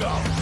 go.